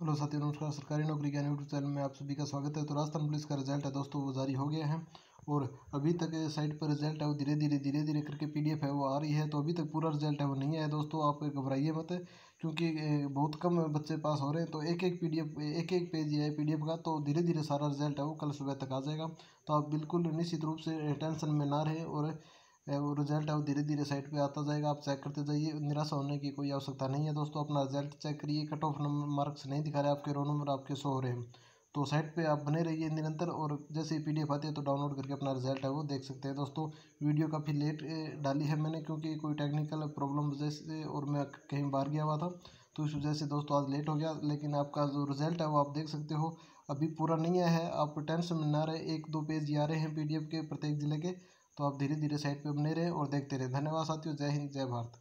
Hello साथियों, नमस्कार। सरकारी नौकरी ज्ञान यूट्यूब चैनल में आप सभी का स्वागत है। तो राजस्थान पुलिस का रिज़ल्ट है दोस्तों, वो जारी हो गया है और अभी तक साइट पर रिज़ल्ट है, वो धीरे धीरे धीरे धीरे करके पीडीएफ है, वो आ रही है। तो अभी तक पूरा रिज़ल्ट है, वो नहीं आया दोस्तों, आप घबराइए मत क्योंकि बहुत कम बच्चे पास हो रहे हैं। तो एक एक पीडीएफ एक एक पेज है पीडीएफ का तो धीरे धीरे सारा रिज़ल्ट है, वो कल सुबह तक आ जाएगा। तो आप बिल्कुल निश्चित रूप से टेंशन में ना रहे और वो रिज़ल्ट है, वो धीरे धीरे साइट पे आता जाएगा, आप चेक करते जाइए। निराशा होने की कोई आवश्यकता नहीं है दोस्तों, अपना रिज़ल्ट चेक करिए। कट ऑफ़ नंबर मार्क्स नहीं दिखा रहे आपके रो नंबर आपके शो हो रहे हैं। तो साइट पे आप बने रहिए निरंतर और जैसे ही पीडीएफ आती है तो डाउनलोड करके अपना रिज़ल्ट है, वो देख सकते हैं। दोस्तों वीडियो काफ़ी लेट डाली है मैंने क्योंकि कोई टेक्निकल प्रॉब्लम वजह से और मैं कहीं बाहर गया हुआ था तो इस वजह से दोस्तों आज लेट हो गया। लेकिन आपका जो रिज़ल्ट है, वो आप देख सकते हो। अभी पूरा नहीं आया है, आप टेंशन में ना रहे, एक दो पेज आ रहे हैं पीडीएफ के प्रत्येक ज़िले के। तो आप धीरे धीरे साइड पर बने रहे और देखते रहे। धन्यवाद साथियों। जय हिंद, जय भारत।